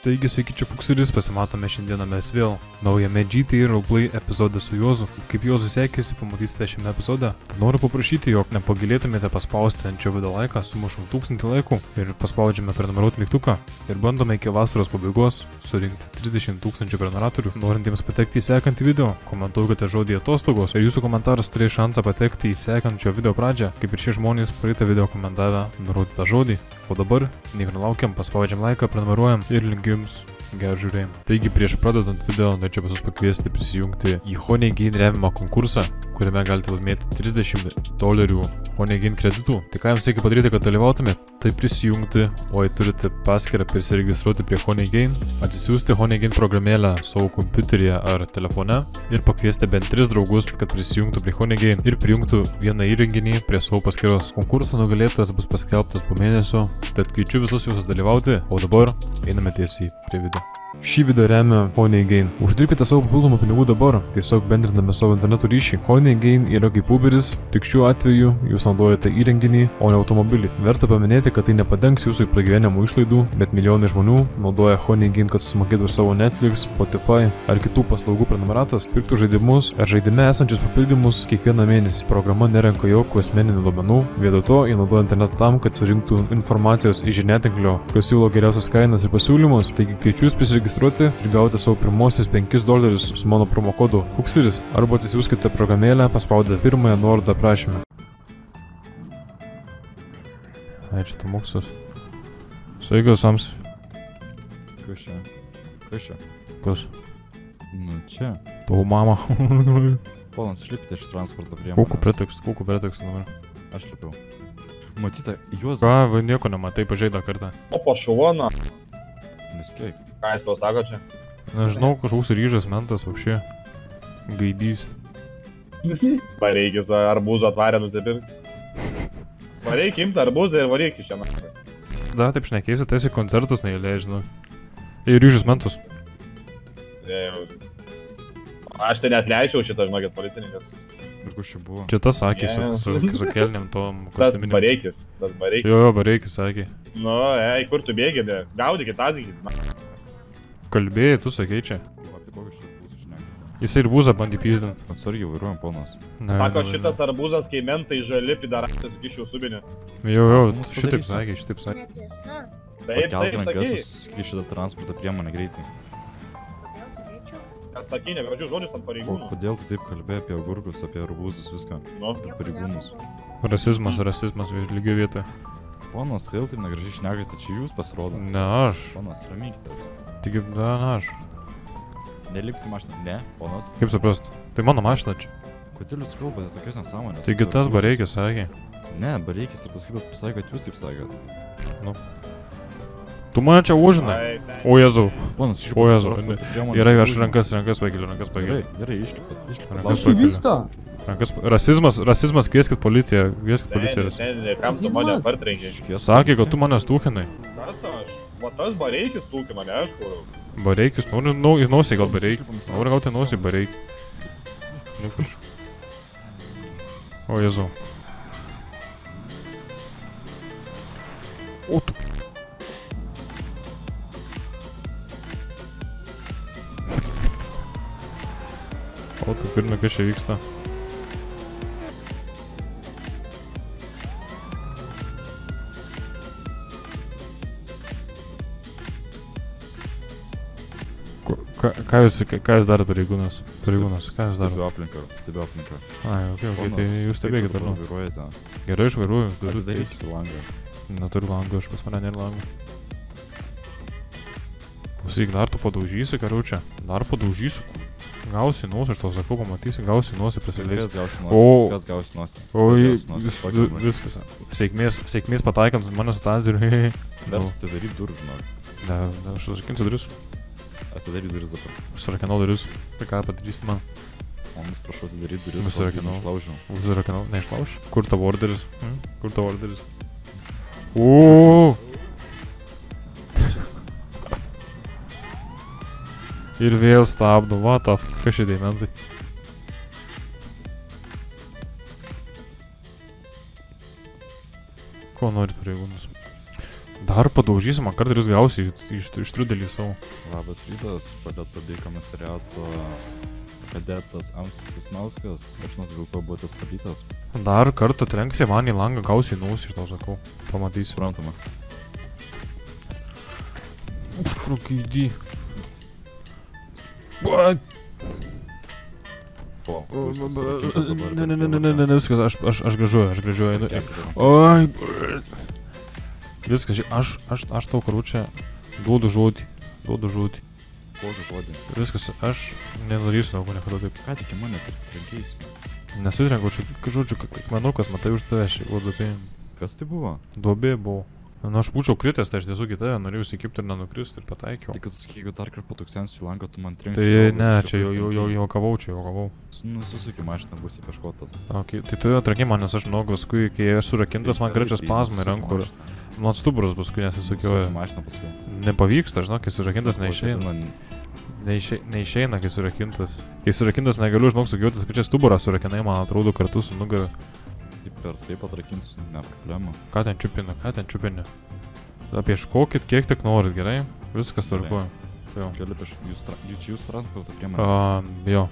Taigi sveiki čia Fuksuris, pasimatome šiandieną mes vėl naujame GTA Roleplay epizode su Juozu. Kaip Juozu sekėsi, pamatysite šiame epizode. Noriu paprašyti, jog nepagilėtumėte paspausti ant šio video laiką, sumušam tūkstantį laikų ir paspaudžiame prenumeruot mygtuką ir bandome iki vasaros pabaigos surinkti 30 tūkstančių prenumeratorių. Norintiems patekti į sekantį video, komentuokite žodį atostogos ir jūsų komentaras turės šansą patekti į sekančio video pradžią, kaip ir šie žmonės praeitą video komentavę nurodytą žodį. O dabar, nieko nelaukiam, paspaudžiam laiką, prenumeruojam ir linkiu jums gerą žiūrėjimą. Taigi prieš pradedant video norėčiau visus pakviesti prisijungti į Honeygain remiamą konkursą, kuriame galite laimėti 30 dolerių Honeygain kreditų. Tai ką jums reikia padaryti, kad dalyvautumėte? Tai prisijungti, o jei turite paskirtą prisiregistruoti prie Honeygain, atsisiųsti Honeygain programėlę savo kompiuteryje ar telefone ir pakviesti bent 3 draugus, kad prisijungtų prie Honeygain ir prijungtų vieną įrenginį prie savo paskyros. Konkurso nugalėtojas bus paskelbtas po mėnesio, tad kviečiu visus jūs dalyvauti, o dabar einame tiesiai prie video. Šį video remia Honeygain. Uždirbkite savo papildomų pinigų dabar, tiesiog bendriname savo interneto ryšį. Honeygain yra kaip Uberis, tik šiuo atveju jūs naudojate įrenginį, o ne automobilį. Verta paminėti, kad tai nepadengs jūsų pragyvenimo išlaidų, bet milijonai žmonių naudoja Honeygain, kad sumokėtų savo Netflix, Spotify ar kitų paslaugų prenumeratas, pirktų žaidimus ar žaidime esančius papildymus kiekvieną mėnesį. Programa nerenka jokių asmeninių duomenų, vietoj to jie naudoja internetą tam, kad surinktų informacijos iš žiniatinklio, kas siūlo geriausias kainas ir pasiūlymus, taigi kviečiu jūs prisirinkti registruoti ir gauti savo pirmosius 5 dolerius su mano promo kodu FUKSIRIS arba atsisiųskite programėlę paspaudę pirmąją nuorodą aprašymę. Ai, čia tu mokslus. Sveikas, Sams. Kas čia? Kas čia? Kas? Nu čia. Tavo mama. Ponas, išlipite iš transporto priemonės. pretekstų, kūkų pretekstų dabar. Aš lipiau. Matyta, juos... Ką, va, nieko nematai, pažeidą kartą. O pašuona, Neskeik. Ką jis tau sako čia? Nežinau, kažkoks ryžas mentas, apšė. Gaidys. Pareikis arbūzų atvarę nusipirkti. Vareik imti arbūzą ir vareik iš čia. Da, taip šnekėsi, tai esi koncertus neįlėjai, žinau. Ir ryžas mentus. Ne, jau. Aš tai net leisčiau šitą, žinokit, policininkas. Ir kur čia buvo? Čia tas sakė su, Ne. su, su kelniam tom Tas kostiuminiam. pareikis, tas pareikis. Jo, jo, bareikis sakė. Nu, ei, kur tu bėgi, ne? Gaudykit, azykit. Kalbėjai, tu sakei čia. Jisai ir būzą bandė pyzdint. Atsargiai vairuojam, ponas. Ne, Sako, ne, šitas arbūzas, kai mentai žali, pidaratas kišiau subinį. ne. Jo, jo, Mums šitaip sakė, šitaip sakė. Taip, taip, rankas, sakai. susiskri šitą transporto priemonę greitai. Negražius žodžius ant O pareigūnų. kodėl tu taip kalbėjai apie agurkus, apie arbūzus, viską? Nu, Apie pareigūnus. Rasizmas, rasizmas lygio vietoje. Ponas, kodėl taip negražiai šnekate, čia jūs pasirodo. Ne aš. Ponas, ramykitės. Tik, da, ne aš. Nelipti mašiną. Ne, ponas. Kaip suprast? Tai mano mašina čia. Kodėl jūs kalbate tokias nesąmonės? Taigi tas arbūzus? bareikis sakė. Ne, bareikis ir tas kitas pasakė, kad jūs taip sakėt. Tu mane čia užinai. O Jėzau. Ponas, O Jėzau. Gerai, aš rankas, rankas pakeliu, rankas Gerai, pakeliu. gerai, išlipat. Rankas Kas rasizmas, rasizmas, kvieskit policiją, kvieskit policiją. ne, ne, ne, kam tu mane partrenkiai? Sakė, kad tu mane stūkinai. Kas aš? Va tas bareikis tūkina, ne aš kur. Bareikis, nori nu, į nosį gal bareikį. Nori gauti nosį bareikį. Niekaž. O Jėzau. O tu. O tu pirma, kas čia vyksta? Ką, ką, jūs, ką jūs darot pareigūnas? Pareigūnas, ką jūs Stebiu darot? aplinką, stebiu aplinką. Ai, ok, ok, tai jūs stebėkit ar nu. Vairuojate. Gerai, aš vairuoju, turiu. Atidarykite langą. Neturiu langų, aš pas mane nėra langų. Klausyk, dar tu padaužysi, karučia. Dar padaužysiu. Gausi nosį, aš tau sakau, pamatysi, gausi nosį prisileis. Kas gausi O- nosį? Kas gausi nosį? O, vis, Kokį vi- nosį? viskas. Sėkmės, sėkmės pataikant ant mano stazirių. Vers atidaryk durų, žinok. Ne, aš užrakinsiu duris. Atidaryk duris dabar. Užsirakinau duris. Tai ką padarysi man? Ponas, prašau atidaryk duris. Nusirakinau. Išlaužiau. Užsirakinau, neišlauš. Kur tavo orderis? Hm? Kur tavo orderis? Uuu. Ir vėl stabdo, what the f... Kas šitie mentai? Ko nori pareigūnas? Dar padaužysim, man jis gausi iš, iš triudelį savo. Labas rytas, paleto bei komisariato kadetas Amsis Susnauskas, aš dėl ko buvo sustabdytas. Dar kartą trenksi man į langą, gausi į nausį, iš to sakau. Pamatysi. Suprantama. What? Klausytis savo keikas dabar, Ne, ne, ne, ne, ne, ne, ne, viskas, aš, aš, aš gražuoju, aš gražuoju. einu. Oi. Viskas, ži- aš, aš, aš tau karučią duodu žodį, duodu žodį. Kokį žodį? Viskas, aš nedarysiu daugiau niekada taip. Ką tik mane trenkiais? Nesutrenku, žodžiu, manau, kas matai už tave šį duobė. Kas tai buvo? Duobė buvo. Na, aš būčiau kritęs, tai aš tiesiog į tave norėjau įsikipti ir nenukristi ir pataikiau. Tai kad jeigu dar kartą patuksensiu langą, tu man trenksi. Tai ne, čia jau, jau, jau, trenkiai. juokavau, čia juokavau. Nusisuki mašiną, bus įpeškotas. Okay, tai tu atrakė man, nes aš žinau, paskui, kai esu rakintas, man grečia spazmai rankų ir man stuburas paskui nesisukioja. Mašiną paskui. Nepavyksta, žinok, kai surakintas neišeina. Neišei- Neišeina, kai surakintas. Kai surakintas negaliu, žinok, sukiotis, kad čia stuburą surakinai, man atrodo, kartu su nugara. Taip per taip atrakinsiu, ne problema. Ką ten čiupina, ką ten čiupini. Apieškokit, kiek tik norit, gerai? Viskas tvarkuoja. Keli prieš jūs, čia jūs transporto priemonė. Um, jo,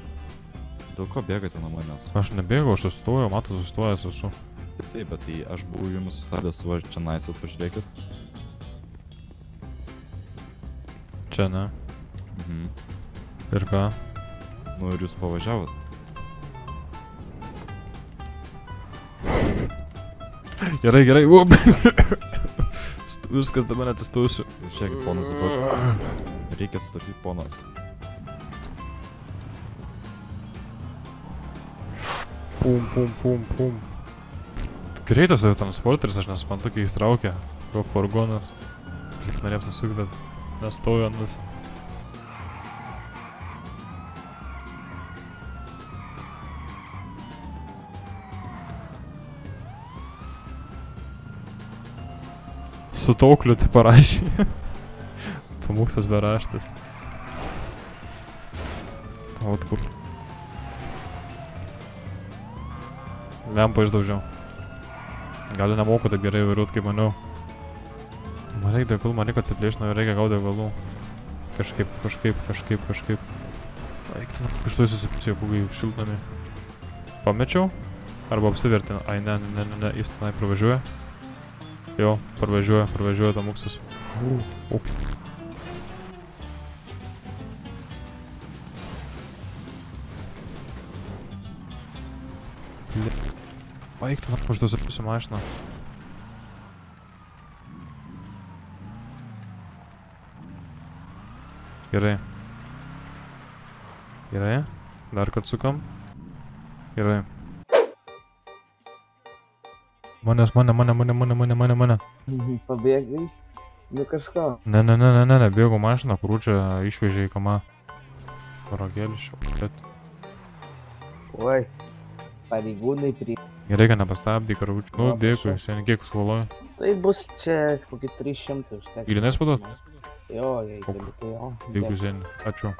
Dėl ko bėgate nuo manęs? aš nebėgau, aš sustojau, matau, sustojęs esu. Taip, bet tai aš buvau jums sustabdęs, va čia nais, pažiūrėkit. Čia ne. Mhm. Ir ką? Nu ir jūs pavažiavot. Gerai, gerai. Up. Viskas dabar atsistausiu. Žiūrėkit, ponas dabar. Reikia sustabdyti ponas. Pum, pum, pum, pum. Greitas yra transporteris, aš nesuprantu, kai jis traukia. Ko furgonas. Kaip norėjau apsisukti, bet nestoju ant vis. Su taukliu tai parašė. Tamuksas beraštas. Ot kur. Lempą išdaužiau. Gal nemoku taip gerai vairuot, kaip maniau. Man reikia degalų, man reikia atsiplėšti, jo reikia gauti degalų. Kažkaip, kažkaip, kažkaip, kažkaip. Eik tu, iš to susipusėjo, kogai šiltnami. Pamečiau? Arba apsivertė. Ai, ne, ne, ne, ne, jis tenai pravažiuoja. Jo, pravažiuoja, pravažiuoja tamuksis. O. Eik tu, už to susipusė mašiną. Gerai. Gerai. Dar kad sukam. Gerai. Manęs, mane, mane, mane, mane, mane, mane, mane. Pabėgai? Nu kažką. Ne, ne, ne, ne, ne, ne, bėgo mašiną, kur čia išvežė į kamą. Paragėlis čia, bet. Oi. Pareigūnai prie. Gerai, kad nepastabdė karučių. Nu, dėkui, seniai kiek skoloji. Tai bus čia kokį 300 užteks. Gilinės paduot? Jo, jei gali, tai jo. Dėkui, seniai. Ačiū.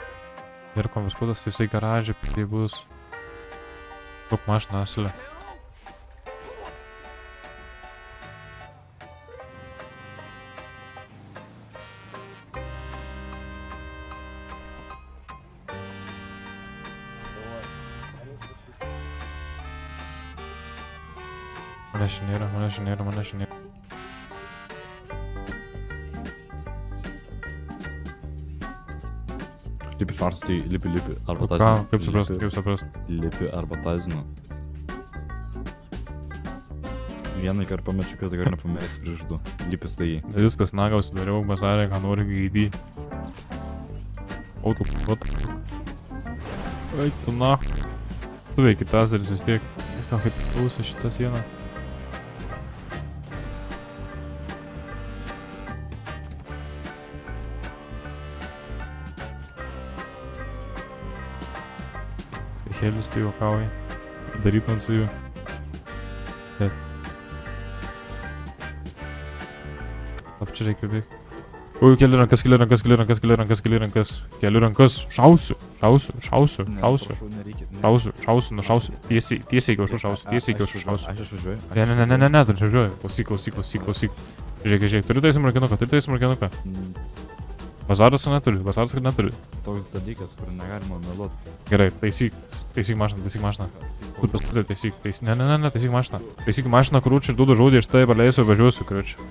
Ir konfiskuotas, jisai garažė, tai bus. Daug mašiną asilė. Manęs čia nėra. Lipi iš Marso, tai lipi, lipi. Arba tą Ką, kaip suprast, kaip suprast. Lipi arba tą zinu. Vieną kartą pamečiu, kad tikrai nepamėsi prieš du. Lipis tai jį. Viskas nagausi, dariau bazarę, ką nori gaidį. Auto, vat. Eik tu na. Tu veiki ir vis tiek. Ką kaip klausia šitą sieną. Helis tai juokauja. Daryt man su juo. Bet. Ap čia reikia bėgti. Ui, keli rankas, keli rankas, keli rankas, keli rankas, keli rankas. Keli rankas. Šausiu, šausiu, šausiu, šausiu. nereikia. ne- Šausiu, šausiu, nušausiu. Tiesiai, tiesiai iki aušų šausiu, tiesiai išvažiuoju, šausiu. Aš išvažiuoju. Ne, ne, ne, ne, ne, ne, tu išvažiuoji. Klausyk, klausyk, klausyk, klausyk. Žiūrėk, žiūrėk, turiu teisim rakinuką, turiu teisim rakinuką. Bazaras ar neturiu, bazaras ar neturiu. Toks dalykas, kur negalima meluoti. Gerai, taisyk, taisyk mašiną, taisyk mašiną. Super, super, taisyk, taisyk, ne, ne, ne, ne, taisyk mašiną. Taisyk mašiną, krūčiu ir duodu žodį, aš tai paleisiu važiuosiu, krūčiu.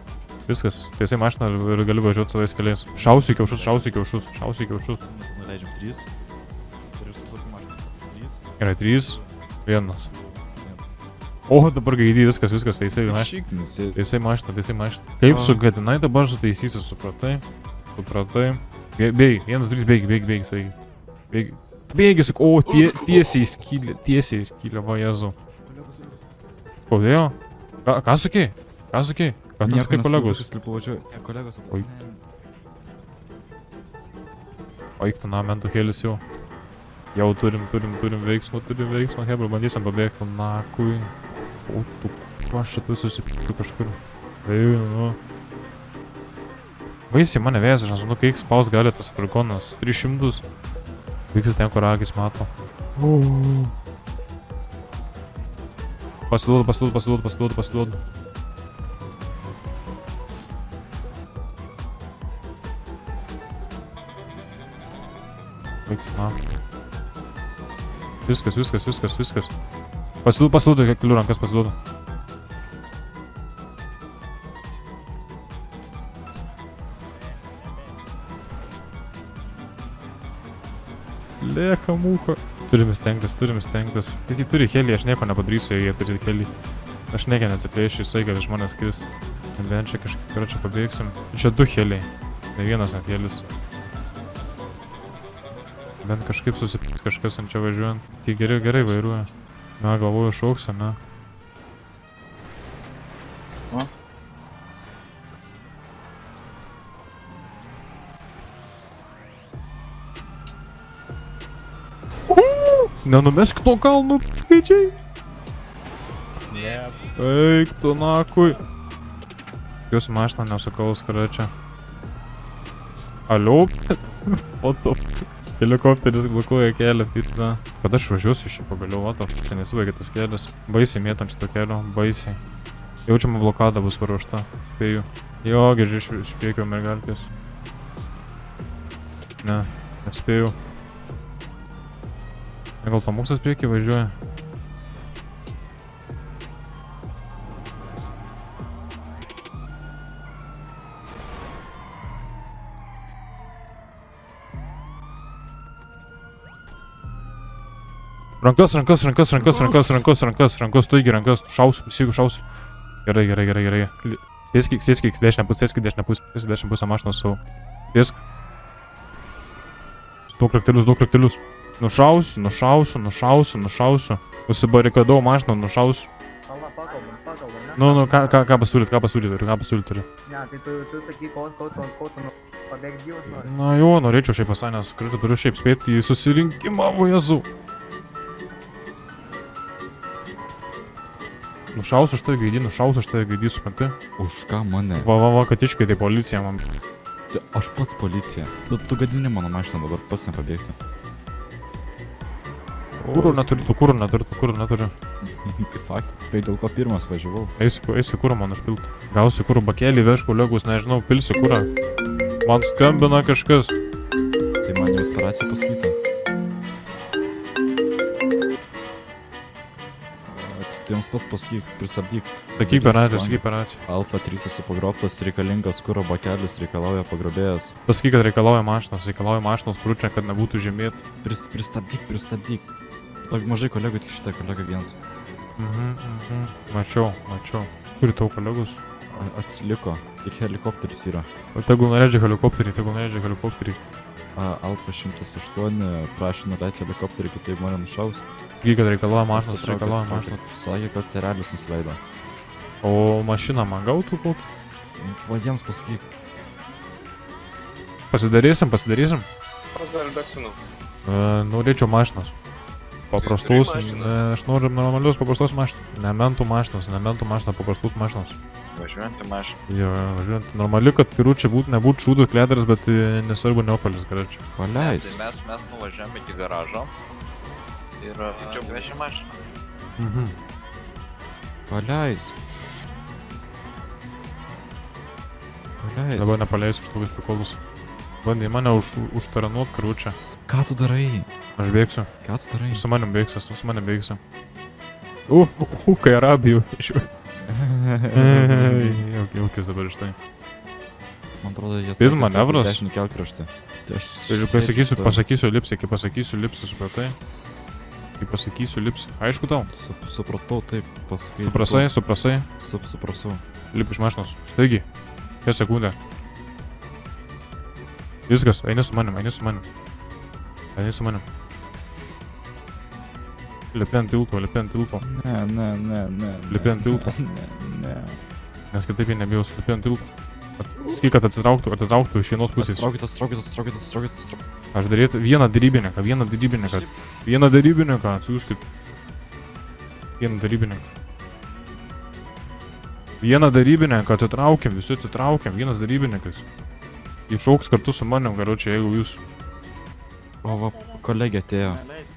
Viskas, taisai mašiną ir, ir gali važiuoti savais keliais. Šausiu kiaušus, šausiu kiaušus, šausiu kiaušus. Nuleidžiam 3. Ir išsisukim mašiną. 3. Gerai, trys, vienas. O, dabar gaidį, viskas, viskas, taisai mašiną. Šiknis. Taisai mašiną, taisai mašiną. Kaip sugadinai dabar sutaisysi, supratai? Supratai? Bė- Bėgi, vienas, trys, bėgi, bėgi, bėgi, sakai. Bėgi. Bėgi, sakau, o, tie, tiesiai į skylę, tiesiai į skylę, va, jezu. Skaudėjo? Ką, ką sakei? Ką sakei? Ką ten sakai kolegos? Ne, kolegos. Oi. Oik, tu na, mentų kelius jau. Jau turim, turim, turim veiksmą, turim veiksmą, hebra, bandysim pabėgti, na, kui. O, tu, aš čia tu susipirkti kažkur. Tai, nu. Vaisiai mane vėjas, aš nežinau, kiek spaus gali tas furgonas. 300. Vykti ten, kur agis mato. Pasiduodu, pasiduodu, pasiduodu, pasiduodu, pasiduodu. Baik, na. Viskas, viskas, viskas, viskas. Pasiduodu, pasiduodu, kelių rankas pasiduodu. Lėka mūko. Turime stengtis, turime stengtis. Tai jie turi helį, aš nieko nepadarysiu, jie turi helį. Aš negi neatsiplėšiu, jisai gali žmonės kris. Bent čia kažkaip, kur čia pabėgsim. Čia du heliai. Ne vienas net helis. Bent kažkaip susipirks kažkas ant čia važiuojant. Tai gerai, gerai vairuoja. Na, galvoju, šauksiu, ne? Nenumesk to kalnų, skaičiai. Ne. Eik tu nakui. Jūs mašiną nesakaus, kada čia. Alio? O to. Helikopteris blokuoja kelią, pitna. Kada aš važiuosiu čia pagaliau, o to, čia nesibaigė tas kelias. Baisiai mėtant šito kelio, baisiai. Jaučiama blokada bus paruošta, spėju. Jo, iš, iš priekio mergalkės. Ne, nespėjau. Gal pamokslas priekį važiuoja? Rankas, rankas, rankas, rankas, rankas, rankas, rankas, rankas, tu įgi rankas, šausiu, jeigu šausiu. Gerai, gerai, gerai, gerai. Sėskik, sėskik, dešinę pusę, sėskik, dešinę pusę, sėskik, dešinę pusę mašinos su... Sėsk. Duok raktelius, duok raktelius. Nušausiu, nušausiu, nušausiu, nušausiu. Užsibarikadau mašiną, nušausiu. Pala, pakalbam, pakalbam, ne? Nu, nu, ką, ką, ką pasiūlyt, ką pasiūlyt turiu, ką pasiūlyt turiu. Ne, tai tu, tu sakyk, ko, ko, ko, ko tu nu, pabėgti gyvas nori. Na jo, norėčiau šiaip pasai, nes kritu turiu šiaip spėti į susirinkimą, vajezu. Nušausiu aš tave gaidį, nušausiu aš tave gaidį, supranti? Už ką mane? Va, va, va, kad iškai tai policija man. Aš pats policija. Tu, tu gadini mano mašiną dabar pats nepabėgsi. Kūrų neturiu, tu kūrų neturiu, tu kūrų neturiu. tai fakt. Tai dėl ko pirmas važiavau. Eisiu, eisiu kūrų man užpilt. Gausiu kūrų bakelį, vežku kolegus, nežinau, pilsiu kūrą. Man skambina kažkas. Tai man jau inspiracija pasakyta. A, Tu, jiems pats pasakyk, pristabdyk. Sakyk per ačiū, sakyk per ačiū. Alfa 3 su pagrobtas reikalingas kuro bakelis reikalauja pagrobėjas. Pasakyk, kad reikalauja mašinos, reikalauja mašinos krūčia, kad nebūtų žemėt. Pris, pristabdyk, pristabdyk. Mažai kolegų, tik šitą kolegą vienas. Mhm, mhm. Mačiau, mačiau. Kur tau kolegus? A- Atsiliko, tik helikopteris yra. O tegul neredžia helikopterį, tegul neredžia helikopterį. Alfa 108 prašė nuleisti helikopterį, kitaip mane nušaus. Sakyk, kad reikalauja mašinos, atsitraukęs. mašinos. Sakė, kad terelis nusileido. O mašiną man gautų kokį? Va jiems pasakyk. Pasidarysim, pasidarysim. Gal beksinu. E, norėčiau mašinos. Paprastus, mašiną? ne, aš noriu normalius paprastus mašinos. Nementų mašinos, nementų mašinos, paprastus mašinos. Važiuojant į mašiną. Jo, važiuojant, normali, kad kiručiai būtų, nebūtų šūdų kledaras, bet e, nesvarbu neopalis, garačiai. Paleis. Tai mes, mes nuvažiavome iki garažo ir Tai čia vežėm mašiną. Mhm. Paleis. Paleis. Dabar nepaleisiu už tokius prikolus. Bandai mane už, užtaranuot karučią. Ką tu darai? Aš bėgsiu. Ką tu darai? Tu su manim bėgsi, tu su manim bėgsi. U, u, u, kai arabijų. Jaukis dabar iš tai. Man atrodo, jie... Tai manevras. Tai aš... Ir sėdžiu pasakysiu, šitoj- pasakysiu lipsi, kai pasakysiu lipsi, supratai? Kai pasakysiu lipsi. Aišku tau. Sup- Supratau, taip, pasakai. Suprasai, suprasai. Sup, suprasau. Lip iš mašinos. Staigiai. Šią sekundę. Viskas, eini su manim, eini su manim. Eini su manim. Lipi ant tilto, lipi ant tilto. Ne, ne, ne, ne. Lipi ant tilto. Ne, ne. Nes kitaip jie nebijos, lipi ant tilto. Sakyk, kad atsitrauktų, atsitrauktų iš vienos pusės. Atsitraukit, atsitraukit, atsitraukit, atsitraukit, atsitraukit. Aš daryti vieną darybininką, vieną darybininką. Vieną darybininką, atsiųskit. Vieną darybininką. Vieną darybininką, atsitraukiam, visi atsitraukiam, vienas darybininkas. Išauks kartu su manim, garučiai, jeigu jūs... O, va, kolegė atėjo. Kodėl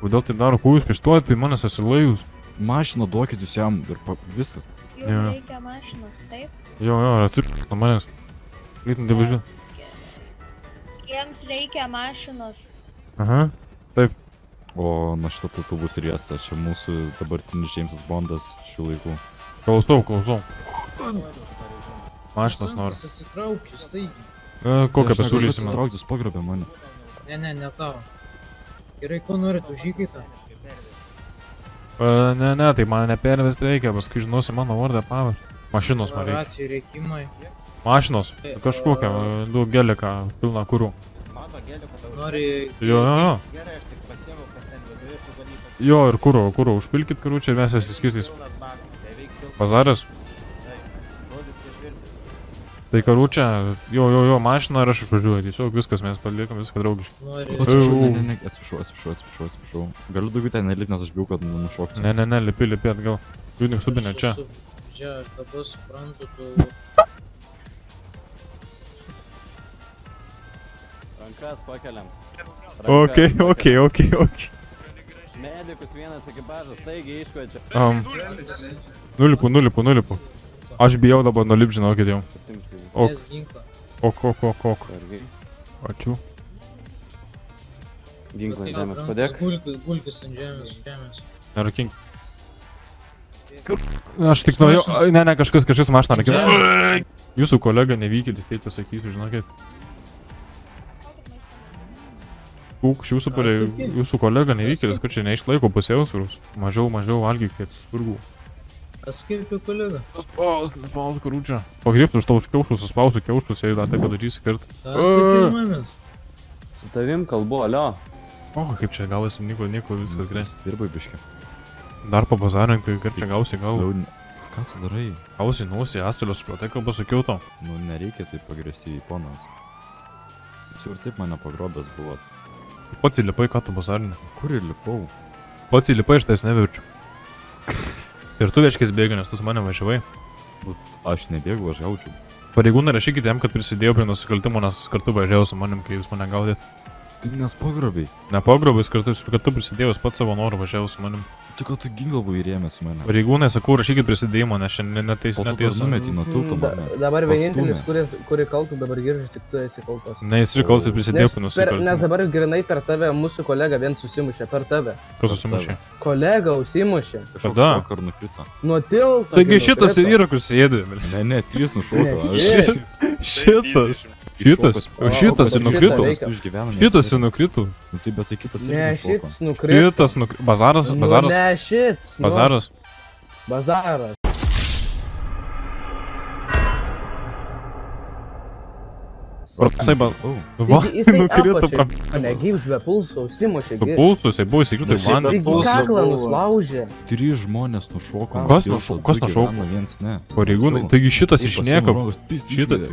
Kodėl tai daro, kuo jūs pistuojat, tai manęs asilajus? Mašiną duokit jūs jam ir pa, viskas. Jums Jo. reikia mašinos, taip? Jo, jo, atsipirk nuo manęs. Greitai nevažiuoju. Jiems reikia mašinos. Aha. O na šitą tatu bus riesta, čia mūsų dabartinis Džeimsas Bondas šių laikų. Klausau, klausau. Mašinas noriu. Atsitraukiu, staigiai. E, kokią Tai pasiūlysime? Atsitrauktis pagrobė mane. Ne, ne, ne tavo. Gerai, ko norit užžykite? E, ne, ne, tai man nepervesti reikia, paskui žinosi mano vardą pavardę. Mašinos man reikia. Racijų reikimai. Mašinos. Kažkokią, e, du geliką, pilną kurų. Nori Jo, jo, jo. Jo, ir kūro, kūro, užpilkit karučią ir mes įsiskistys. Bazaras. Tai karučią, jo, jo, jo, mašina ir aš išvažiuoju. Tiesiog viskas, mes paliekam viską draugiškai. nori... Atsiprašau, Au. ne, ne, ne, atsiprašau, atsiprašau, atsiprašau, atsiprašau. Galiu daugiau ten nelipti, nes aš bijau, kad nu- nušoksiu. Ne, ne, ne, lipi, lipi atgal. Liūdnik subinė čia. Čia, aš dabar suprantu, tu... Rankas pakeliam. Ok, ok, ok, ok. Medikus vienas ekipažas, taigi iškviečia. Um, nulipu, nulipu, nulipu. Aš bijau dabar nulip, žinokit jau. Ok, ok, ok, ok, ok. Ačiū. Ginklą ant žemės padėk. Gulkis, ant žemės, žemės. Nerakink. Aš tik norėjau. ai, Ne, ne, kažkas, kažkas mašiną rakina. Jūsų kolega nevykėlis, taip pasakysiu, žinokit. Kūk, jūsų, jūsų kolega nevykėlis, kad čia neišlaiko pusiausvyrus. Mažiau, mažiau valgyk, kad spurgų. Į kolegą? Spaus, spaus, karūčia. Pagriebtų už tavo kiaušus, suspausiu kiaušus, jei dar taip padarysi kartą. Ką sakai manęs? Su tavim kalbu, alio. O, kaip čia gavosi, nieko, nieko, viskas gerai. Dirbai biški. Dar pabazarinkai, kaip čia gausi, gal. Ką tu darai? Gausi nosį, astulio supratai, ką pasakiau tau. Nu, nereikia taip agresyviai, ponas. Jūs ir taip mane pagrobęs buvot. Pats įlipai, ką tu bazarinė. Kur ir lipau? Pats įlipai, aš tais neverčiu. Ir tu vieškis bėgi, nes tu su manimi važiavai. Aš nebėgu, aš gaučiau. Pareigūnai rašykite jam, kad prisidėjau prie nusikaltimo, nes kartu važiavau su manim, kai jūs mane gaudėt. Tai nes pagrobiai. Nepagrobais kartu, kartu prisidėjau, jis pats savo norų važiavau su manim. Tu ką tu ginklą buvai įrėmęs į mane. Pareigūnai, sakau, rašykit prisidėjimą, nes šiandien netais netiesa. numetį nuo tilto. Dabar vienintelis, kuris, kuri kaltų dabar girdžiu, tik tu esi kaltas. Ne, jis ir kalsi prisidėjo per, nes dabar grinai per tave mūsų kolega vien susimušė, per tave. Kas susimušė? Kolega užsimušė. Kada? Ar nukrito? Nuo tilto. Taigi gi šitas ir yra, kur sėdi. Ne, ne, trys nušoko. Šis. Šitas. Šitas. O šitas nukrito. Šitas ir nukrito. Nu tai bet tai kitas irgi Ne, šits nukrito. Šitas nukrito. Bazaras, Nu, bazaras. Ne, šits. nu, Bazaras. Bazaras. Jisai ba... O, Va, nukrito apačioj. pra... O ne, gyvs be pulso, užsimušė. Su pulsu, jisai buvo įsikrito į vandenį. Taigi pulso kaklą nuslaužė. trys žmonės nušoko. Kas nuo nušo- tilto, kas nušoko? Viens ne. Pareigūnai, taigi šitas išnieka.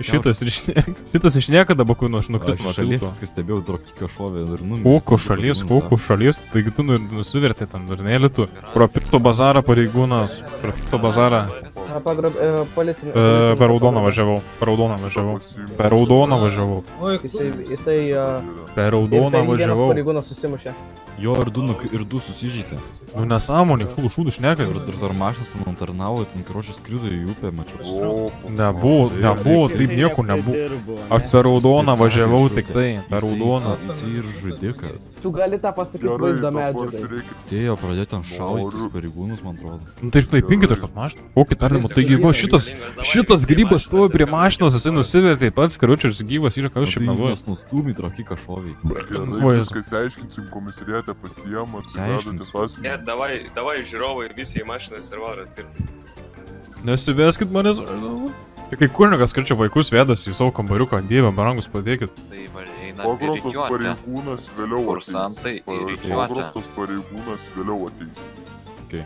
šitas išnieka. Šitas išnieka dabar, kai nuo nukrito nuo šalies viskas stebėjau, dropkiko šovė ir numirė. Koko šalies, koko šalies, taigi tu nu- nusivertė tam durnėlį tu. Pro pikto bazarą pareigūnas, pro pikto bazarą. E. E, per raudoną važiavau, per raudoną važiavau. Per raudoną važiavau. Oi, Jisai, jisai uh, Per raudoną važiavau. pareigūnas susimušė. Jo ir du, nuk- ir du susižeidė. Nu nesąmonė, šūdų šūdų šneka. Ir, ir dar mašinas man tarnavo, ten karočią skrido į upę, mačiau. Nebuvo, nebuvo, taip nieko nebuvo. Aš per raudoną važiavau tik tai, per raudoną. Jis ir žudikas. Tu gali tą pasakyti vaizdo žiūrėkit. Atėjo pradėti ten šaudyti pareigūnus, man atrodo. Nu tai štai pinkit aš tas mašinas. Kokį tardymą, taigi va šitas, šitas grybas stovi prie mašinos, jisai nusivertė pats, karučius gyvas yra, ką aš čia meluoju. Mes nustūmį trakiką šovį. Gerai, Vaizdą. viską išsiaiškinsim komisariatę pasiemą, atsivedatės asmenį. Ne, davai, davai žiūrovai visi į mašinas ir varą. Ir... Nesiveskit manęs. Tai kai kunigas karčia vaikus vedasi į savo kambariuką, dievę, barangus padėkit. Tai eina Pagrobtas pareigūnas vėliau ateis. Kursantai. Pagrobtas pareigūnas vėliau ateis. Okay.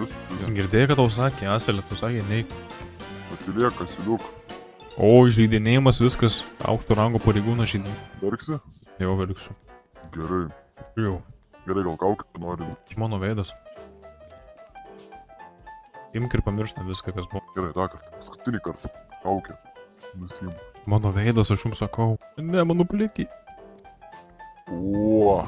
Vis, Girdėjai, kad tau sakė, Aselė, tu sakė, neik. atilieka, siliuk. O, žaidinėjimas viskas, aukšto rango pareigūnas žaidė. Verksi? Jau verksiu. Gerai. Jau. Gerai, gal kaukę nori. Mano veidas. Imk ir pamiršta viską, kas buvo. Gerai, dar kartą. Paskutinį kartą. Kaukę. Nusim. Mano veidas, aš jums sakau. Ne, mano plikiai. O.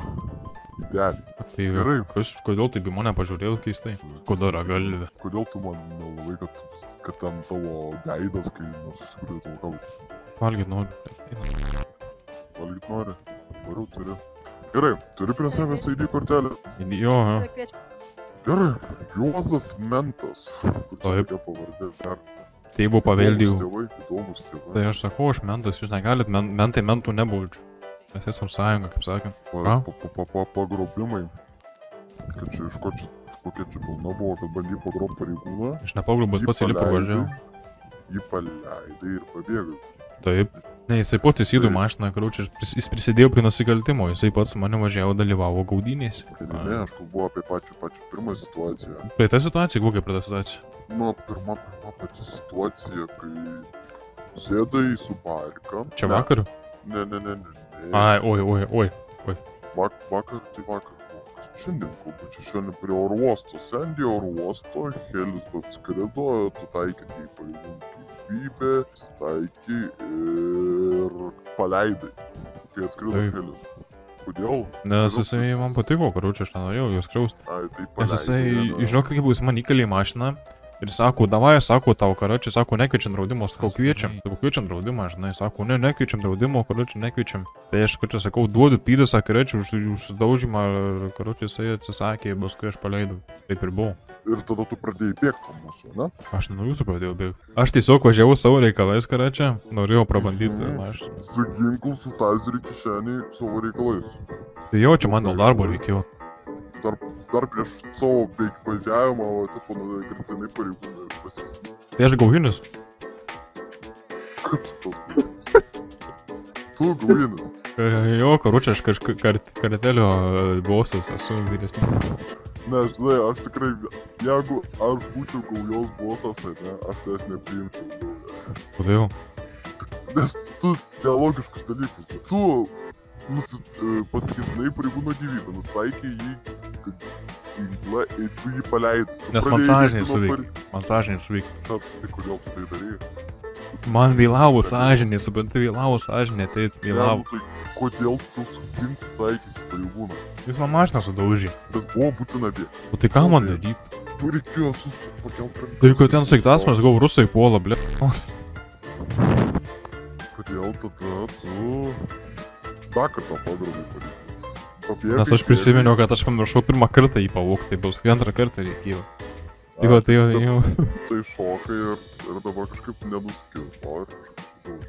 Idealiai. Tai Gerai. kas, kodėl taip į mane pažiūrėjau keistai? Kodėl ragalvė? Kodėl tu man melavai, kad, kad ten tavo veidas, kai nors iš tikrųjų tavo kaukę? Valgyt noriu. Valgyt nori? Varau turiu. Gerai, turi prie savęs ID kortelę. Jo, jo. Gerai, Juozas Mentas. Taip. tokia pavardė? Dar Tėvų paveldėjau. Įdomus tėvai, įdomus tėvai. Tai aš sakau, aš mentas, jūs negalit, men, mentai mentų nebaudžiu. Mes esam sąjunga, kaip sakant. Pagrobimai. Kad čia iš ko čia, kokia čia pilna buvo, kad bandy pagrobti pareigūną. Aš nepagrubat Jį pats įlipo važiavau. Jį paleidai ir pabėgai. Taip. Ne, jisai pats įsėdo į Taip. mašiną, karučiai, jis prisidėjo prie nusikaltimo, jisai pats su mane važiavo, dalyvavo gaudynėse. Tai ne, ne, aš kalbu apie pačią, pačią pirmą situaciją. Prie tą situaciją, kokia prie tą situaciją? Nu, pirma, pirma pati situacija, kai sėdai su barka. Čia vakar? Ne, ne, ne, ne. Ai, oi, oi, oi. Vak, vakar, tai vakar. Šiandien kalbu, čia šiandien prie oro uosto. Sendė oro uosto, helis atskrido, tu taikė į pareigūnų gyvybę, taikė ir paleidai, kai atskrido Taip. helis. Kodėl? Nes jisai man patiko, karučiai, aš nenorėjau jūs kriausti. Ai, tai Nes paleidai. jisai, ane? žinok, kaip jis man įkalė mašiną. Ir sako, davai, sako tau, karočiui, sako, nekviečiam draudimo, sakau, kviečiam, sakau, kviečiam draudimą, žinai, sako, ne, nekviečiam draudimo, karočiui, nekviečiam. Tai aš, karočiui, sakau, duodu pydus, karočiui, už, už daužymą, karočiui, jisai atsisakė, paskui aš paleidau. Taip ir buvo. Ir tada tu pradėjai bėgti nuo mūsų, ne? Aš nuo jūsų pradėjau bėgti. Aš tiesiog važiavau savo reikalais, karočiui, norėjau prabandyti Mhm. mašiną. Su ginklu, su tazeriu kišenį, savo reikalais. Tai jau čia man dėl darbo reikėjo. Dar, dar prieš savo beig važiavimą, o tipo, nu, grasinai pareigūnai pasis. Tai aš gauhinis. Kaip tu? Tu gaujinas. E, Jo, karočiui, aš kažkaip kar, kartelio e, bosas, esu vyresnis. Ne, žinai, aš tikrai, jeigu aš būčiau gaujos bosas, tai ne, aš tavęs nepriimčiau. Kodėl? Nes tu nelogiškus dalykus. Tu nusi, e, pasikesinai pareigūno gyvybę, nustaikai jį kad ginklą ir tu jį paleidai. Tu Nes man nuo suveikė. Man sąžinė suveikė. pare- Tai kodėl tu tai darai? Man vėlavo sąžinė, suprantu, vėlavo sąžinė, tai vėlavo. nu tai kodėl tu su ginklu taikysi pareigūną? Jis man mašiną sudaužė. Bet buvo būtina bėgti. O tai ką man daryti? Tu reikėjo sustoti pakelti ranką. Tai kad ten saiktasmas, gal rusai puola, ble. Kodėl tada tu dar kartą pagrobai pareigūną? Papiegai, Nes aš prisiminiau, kad aš pamiršau pirmą kartą jį pavogti, tai bus antrą kartą reikėjo. Tai va, tai jau, tai jau. Tai šokai ir, ir dabar kažkaip nenuskilpo ir kažkaip ten?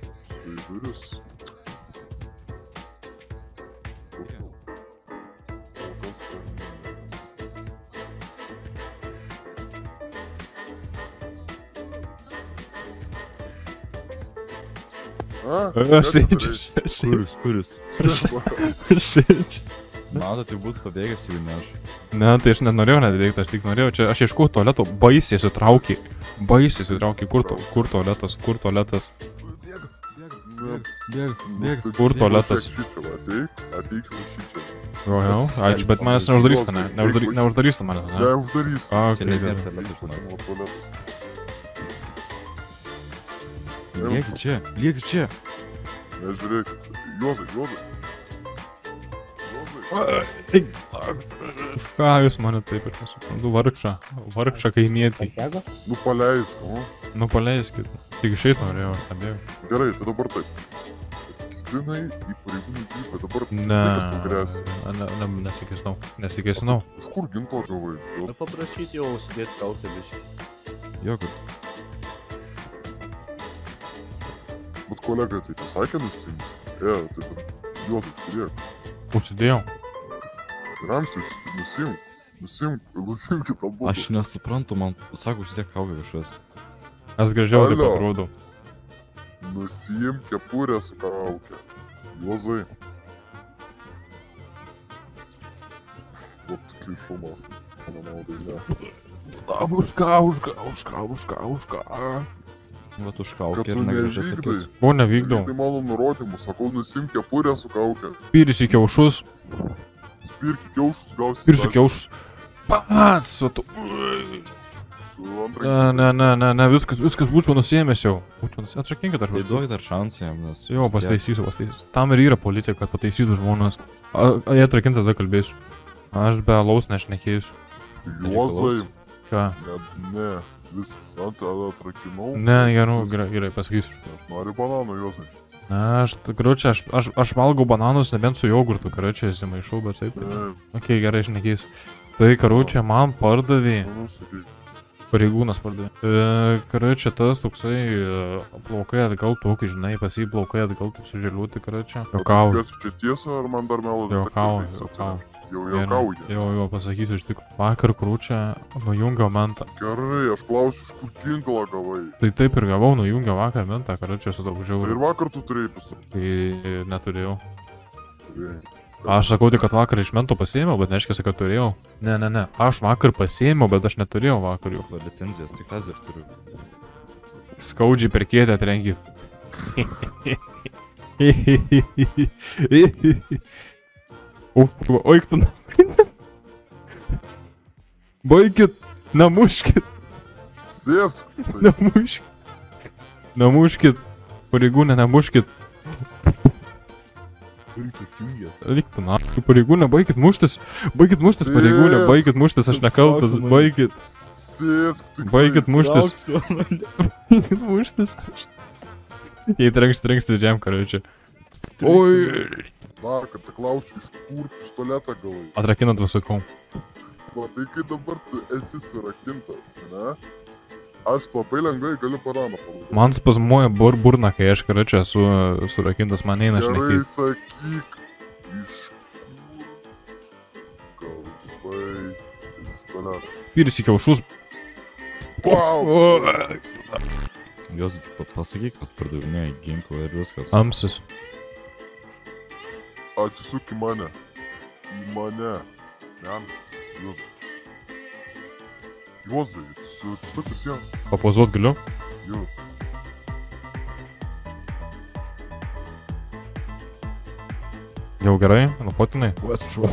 A, Aš sėdžiu, aš sėdžiu. Kuris, kuris. Aš sėdžiu. Matot, tai būtų pabėgęs jau ne aš. Ne, tai aš nenorėjau net veikti, aš tik norėjau, čia aš ieškau tualeto, baisiai sutraukė. Baisiai sutraukė, kur, to, kur tualetas, kur tualetas. Bėg, nu, tai Kur tu tualetas? Ateik, ateik šičia. Jo, jo, ačiū, bet manęs neuždarys, ne? Neuždary, neuždarys manęs, ne? Neuždarys. A. O tualetas. Lieki čia, lieki čia. Nežiūrėkit. Juozai, Juozai. Ką jūs mane taip ir nesuprantu, vargšą, vargšą kaimietį. Nu paleisk, nu. Nu paleiskit. Tik išeit norėjau, aš nebėjau. Gerai, tai dabar taip. Pasikėsinai į pareigūnų gyvybę. Dabar Ne, kas tau grėsia. ne, ne, nesikėsinau, nesikėsinau. Iš kur ginklą gavai? Jo, Nu paprašyti jau užsidėti kaukę biškį. Jokur. Bet kolega tai pasakė nusims. E, tai ten. Juozai, Užsidėjau. Ramstis, nusimk. Nusimk, nusimkit abu. Aš nesuprantu, man sako, užsidėk kaukę kažkas. Aš gražiau taip Alio. atrodau. Nusimk kepurę su kauke. Juozai. Toks klišumas. Mano naudai ne. Už ką, už ką, už ką, už ką, už ką. Vat už kaukę ir negražias nevykdai. akis. Ko nevykdau? Tai mano nurodymus. Sakau, nusimk kepurę su kauke. Pyris į kiaušus, Spirk į kiaušus, gausi. pyris į kiaušus. Pats, o tu. Ne, ne, ne, ne, ne, viskas, viskas būčiau nusėmęs jau. Būčiau nusėmęs. Atsakinkit, aš Tai paskui. duok dar šansą jam, nes... Jo, pastaisysiu, pastaisysiu. Tam ir yra policija, kad pataisytų žmonės. A, a jie atrakins tada kalbėsiu. Aš be laus nešnekėsiu. Juozai. Ką? Ne, ne. Viskas. Ant tave atrakinau. Ne, gerai, gerai, gerai, pasakysiu. Aš noriu bananų, Juozai. Ne, aš, karočią, aš, aš, aš valgau bananus nebent su jogurtu, karočią, įsimaišau, bet taip. Ne, Ok, gerai, išnekėsiu. Tai, karočią, man pardavė, pareigūnas pardavė. E, karočią, tas toksai e, plaukai atgal, tokį, žinai, pas jį plaukai atgal, taip sužėliuoti, karočią. Jokau. Čia tiesa, ar man dar melo Jokau, jokau. Jau jokauja. Jo, jo, pasakysiu iš tikrųjų. Vakar krūčia nujungiau mentą. Gerai, aš klausiu, iš kur ginklą gavai. Tai taip ir gavau, nujungiau vakar mentą, karočią, sudaužiau. Tai ir vakar tu turėjai pasakyti. Tai neturėjau. Aš sakau tik, kad vakar iš mento pasėmiau, bet neaiškiai, kad turėjau. Ne, ne, ne. Aš vakar pasėmiau, bet aš neturėjau vakar jų. Va, Licenzijas, tik tas ir turiu. Skaudžiai per kėdę trenkit. O, tu, oik tu. Baikit, namuškit, Sėsk. Namuškit. Namuškit. Pareigūnė, namuškit. Liktų, na, pareigūnė, baikit muštis. Baikit muštis, pareigūnė, baikit muštis, aš nekaltas. Baikit, sėsk. tik baikit muštis. Baikit muštis. Jei trenkšti, trenkšti džiam, karočią. Oi. Dar kartą klausiu, iš kur pistoletą gavai. Atrakinant visokau. Va, tai kai dabar tu esi surakintas, ne? Aš labai lengvai galiu paraną panaudoti. Man spazmuoja bur burna, kai aš karočią esu surakintas, man eina Gerai šnekėti. sakyk, iš kur gavai pistoletą. Pyris į kiaušus. Wow! Jos pasakyk, kas pardavinėja ginklą ir viskas. Amsis. Atsisuk į mane. Į mane. Ten. Juozai. Juozai, atsisuk į sieną. Papozuot galiu. Jo. Jau gerai, nufotinai. Atsiprašau,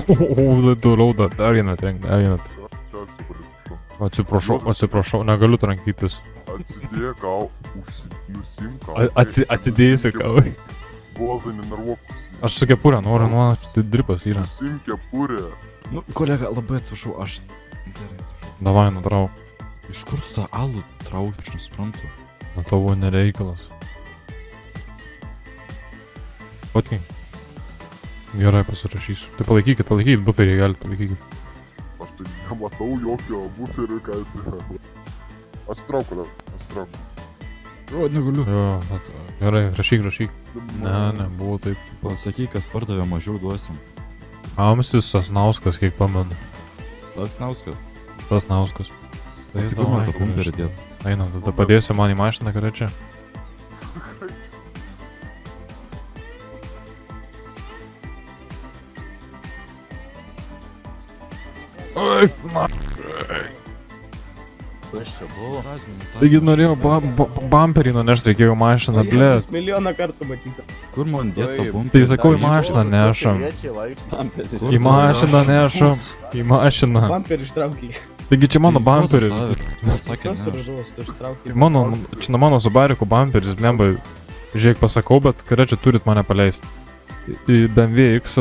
O, toliau dar, dar vieną trenk, dar vieną. Čia aš dabar atsiprašau. Atsiprašau, atsiprašau, negaliu trankytis. Atsidėk, gal, nusimk, gal. A- Atsi, ką. Juozai, nenervuokus. Aš su kepurė noriu, nu, tai dripas yra. Nusimk kepurę. Nu, kolega, labai atsiprašau, aš... Gerai, atsiprašau. Davai, nutrauk. Iš kur tu tą alų trauki, aš nesuprantu. Na tavo nereikalas. Fotkink. Gerai, pasirašysiu. Tai palaikykit, palaikykit, buferį galite palaikykit. Aš tai nematau jokio buferio, ką jis yra. Atsitraukiu, dar. Atsitraukiu. O, negaliu. Jo, at- gerai, rašyk, rašyk. Ne, ne, buvo taip. Pasakyk, kas pardavė, mažiau duosim. Amsis Sasnauskas, kiek pamenu. Sasnauskas. Sasnauskas. Tai kur man tą pumperį dėt? Einam, tada padėsi man į mašiną, ką čia. Taigi norėjau ba ba bumperį nunešti, reikėjo mašiną, ble. Milijoną kartų matyti. Kur man dėt tą Oi, bumperį? Tai sakau, į mašiną nešam. Į mašiną nešam. Į mašiną. Bumperį ištraukiai. Taigi čia mano ištraukti? Mano, čia nuo mano Subariku bamperis, blemba. Žiūrėk, pasakau, bet kada čia turit mane paleisti. BMW X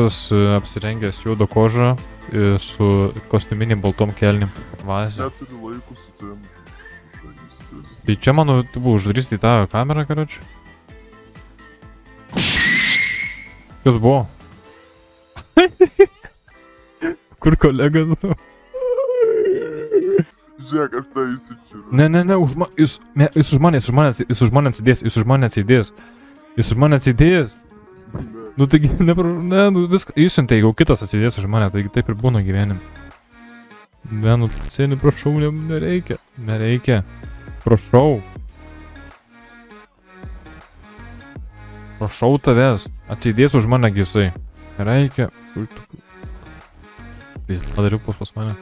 apsirengęs juodo kožą i su kostiuminiam baltom kelnim. Vazė. Neturi laiko su tavim žaistis. Tai čia mano, tu buvai uždarysti tą kamerą, karočiui. Kas buvo? Kur kolega? tu? Žiūrėk, aš tai įsičiūriu. Ne, ne, ne, už ma, jis, ne, jis už mane, jis už mane, jis už mane atsidės, jis už mane atsidės. Jis už mane atsidės. Nu taigi, ne, ne, nu viską, išsiuntė, jeigu kitas atsidės už mane, taigi taip ir būna gyvenim. Ne, nu, sėni, prašau, ne, nereikia, nereikia. Prašau. Prašau tavęs, atsidės už mane gisai. Nereikia. Jis padariau pas mane.